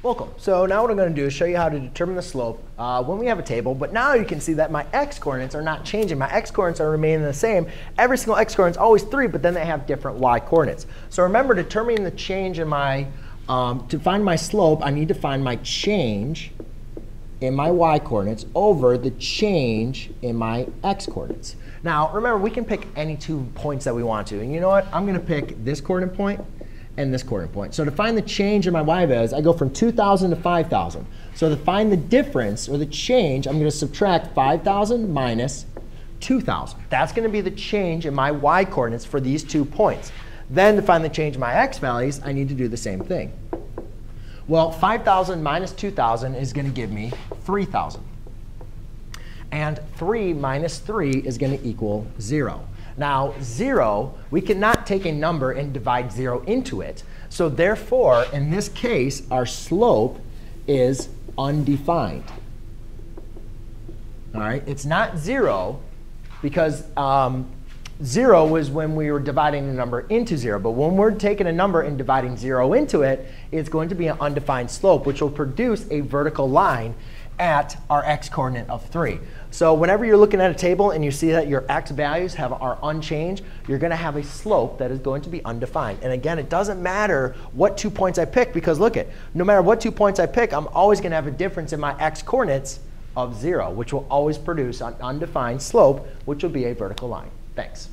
Welcome. So now what I'm going to do is show you how to determine the slope uh, when we have a table. But now you can see that my x-coordinates are not changing. My x-coordinates are remaining the same. Every single x-coordinate is always 3, but then they have different y-coordinates. So remember, determining the change in my, um, to find my slope, I need to find my change in my y-coordinates over the change in my x-coordinates. Now, remember, we can pick any two points that we want to. And you know what? I'm going to pick this coordinate point and this coordinate point. So to find the change in my y-values, I go from 2,000 to 5,000. So to find the difference or the change, I'm going to subtract 5,000 minus 2,000. That's going to be the change in my y-coordinates for these two points. Then to find the change in my x values, I need to do the same thing. Well, 5,000 minus 2,000 is going to give me 3,000. And 3 minus 3 is going to equal 0. Now, 0, we cannot take a number and divide 0 into it. So therefore, in this case, our slope is undefined. All right? It's not 0 because um, 0 was when we were dividing a number into 0. But when we're taking a number and dividing 0 into it, it's going to be an undefined slope, which will produce a vertical line at our x-coordinate of 3. So whenever you're looking at a table and you see that your x values have, are unchanged, you're going to have a slope that is going to be undefined. And again, it doesn't matter what two points I pick because look at, no matter what two points I pick, I'm always going to have a difference in my x-coordinates of 0, which will always produce an undefined slope, which will be a vertical line. Thanks.